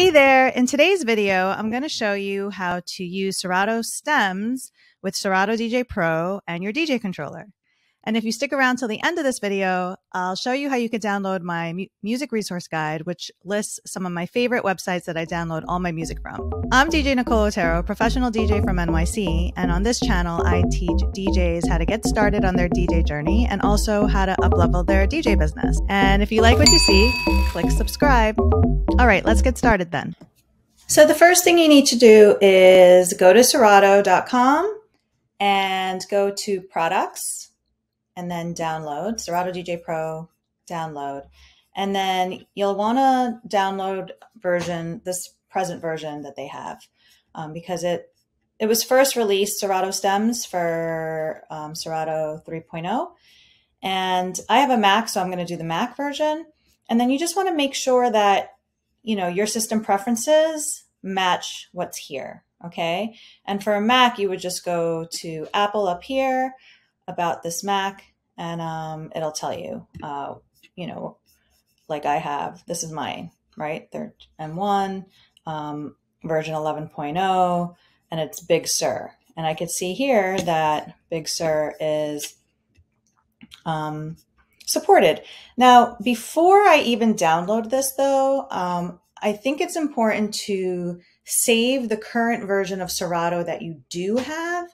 Hey there! In today's video, I'm going to show you how to use Serato stems with Serato DJ Pro and your DJ controller. And if you stick around till the end of this video, I'll show you how you can download my mu- music resource guide, which lists some of my favorite websites that I download all my music from. I'm DJ Nicole Otero, professional DJ from NYC, and on this channel, I teach DJs how to get started on their DJ journey and also how to uplevel their DJ business. And if you like what you see, click subscribe. All right, let's get started then. So the first thing you need to do is go to Serato.com and go to products and then download Serato DJ Pro, download. And then you'll want to download version, this present version that they have, um, because it it was first released Serato stems for um, Serato 3.0. And I have a Mac, so I'm going to do the Mac version. And then you just want to make sure that, you know, your system preferences match what's here. Okay. And for a Mac, you would just go to Apple up here about this Mac and um, it'll tell you, uh, you know, like I have, this is mine, right? Third M1, um, version 11.0, and it's Big Sur. And I could see here that Big Sur is um, supported. Now, before I even download this, though, um, I think it's important to save the current version of Serato that you do have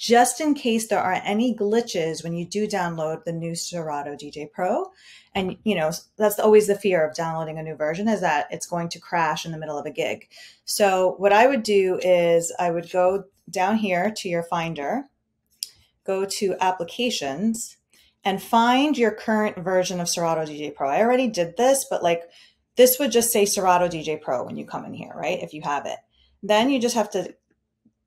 just in case there are any glitches when you do download the new Serato DJ Pro. And, you know, that's always the fear of downloading a new version is that it's going to crash in the middle of a gig. So what I would do is I would go down here to your Finder, go to Applications, and find your current version of Serato DJ Pro. I already did this, but like this would just say Serato DJ Pro when you come in here, right? If you have it. Then you just have to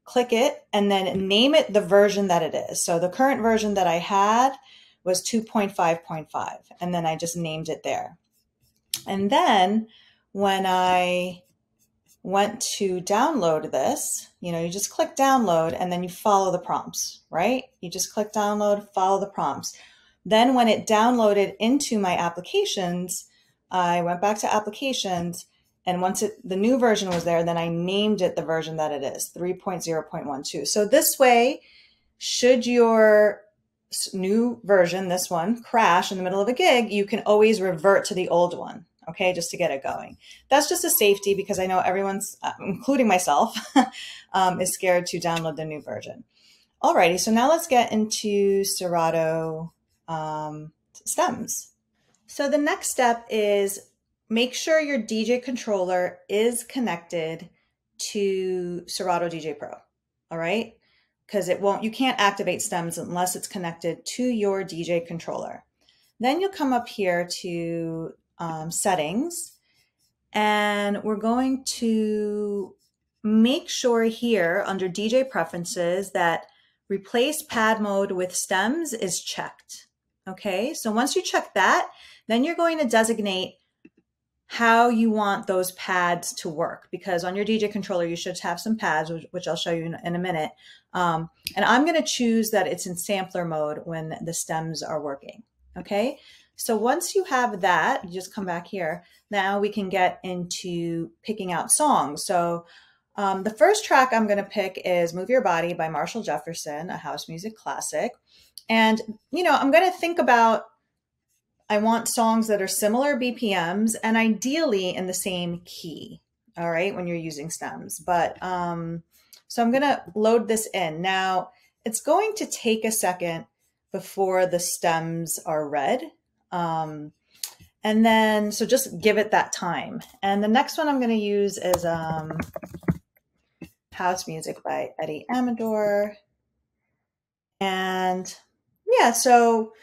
click it and then name it the version that it is. So the current version that I had was 2.5.5 and then I just named it there. And then when I went to download this, you know, you just click download and then you follow the prompts, right? You just click download, follow the prompts. Then when it downloaded into my applications, I went back to applications and once it, the new version was there, then I named it the version that it is 3.0.12. So this way, should your new version, this one, crash in the middle of a gig, you can always revert to the old one. Okay, just to get it going. That's just a safety because I know everyone's, uh, including myself, um, is scared to download the new version. Alrighty, so now let's get into Serato um, stems. So the next step is make sure your DJ controller is connected to Serato DJ Pro. All right. Because it won't, you can't activate stems unless it's connected to your DJ controller. Then you'll come up here to um, settings and we're going to make sure here under DJ preferences that replace pad mode with stems is checked. Okay. So once you check that, then you're going to designate how you want those pads to work because on your DJ controller you should have some pads, which, which I'll show you in, in a minute. Um, and I'm going to choose that it's in sampler mode when the stems are working. Okay. So once you have that, you just come back here. Now we can get into picking out songs. So um, the first track I'm going to pick is Move Your Body by Marshall Jefferson, a house music classic. And, you know, I'm going to think about I want songs that are similar BPMs and ideally in the same key. All right, when you're using stems. But um, so I'm going to load this in. Now, it's going to take a second before the stems are read. Um, and then, so just give it that time. And the next one I'm going to use is um, House Music by Eddie Amador. And yeah, so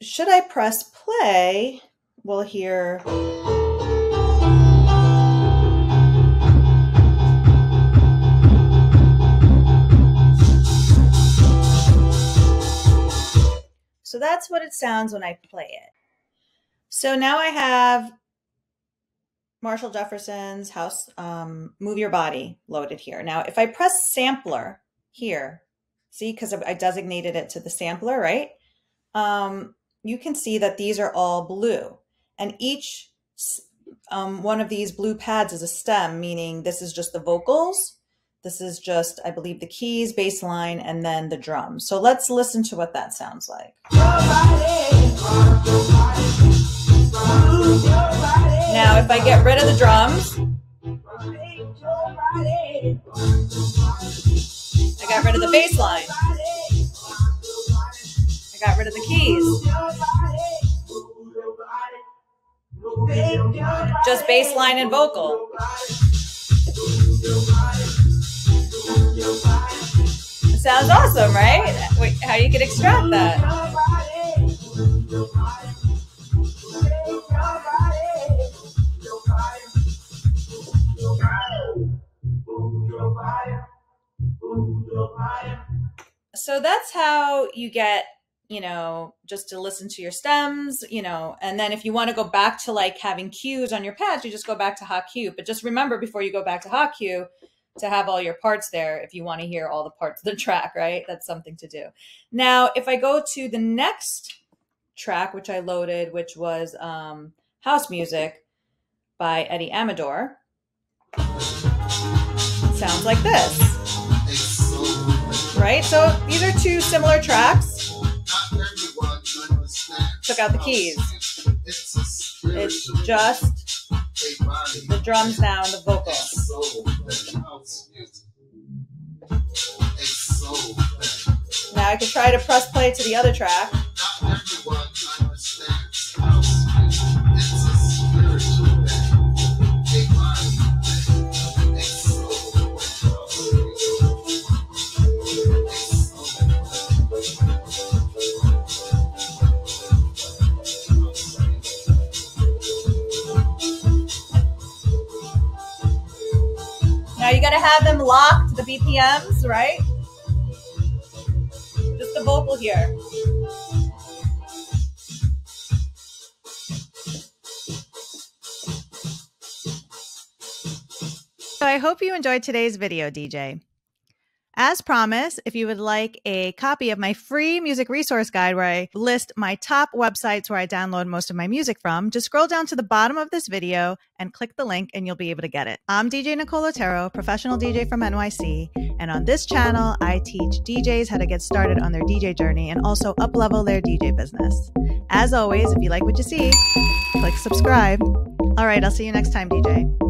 should I press play, we'll hear. So that's what it sounds when I play it. So now I have Marshall Jefferson's House um, Move Your Body loaded here. Now, if I press sampler here, see, because I designated it to the sampler, right? Um, you can see that these are all blue and each um, one of these blue pads is a stem, meaning this is just the vocals. This is just, I believe, the keys, bass line, and then the drums. So let's listen to what that sounds like. Now, if I get rid of the drums, I got rid of the bass line. Got rid of the keys. Just bass line and vocal. It sounds awesome, right? Wait, how you can extract that? So that's how you get, you know, just to listen to your stems, you know, and then if you want to go back to like having cues on your pads, you just go back to HotCue. But just remember before you go back to HotCue to have all your parts there if you want to hear all the parts of the track, right? That's something to do. Now, if I go to the next track, which I loaded, which was um, House Music by Eddie Amador, sounds like this. Right? So these are two similar tracks. Took out the keys. It's just the drums now and the vocal. Now I can try to press play to the other track. To have them locked, the BPMs, right? Just the vocal here. So I hope you enjoyed today's video, DJ. As promised, if you would like a copy of my free music resource guide where I list my top websites where I download most of my music from, just scroll down to the bottom of this video and click the link and you'll be able to get it. I'm DJ Nicole Otero, professional DJ from NYC, and on this channel, I teach DJs how to get started on their DJ journey and also uplevel their DJ business. As always, if you like what you see, click subscribe. All right, I'll see you next time, DJ.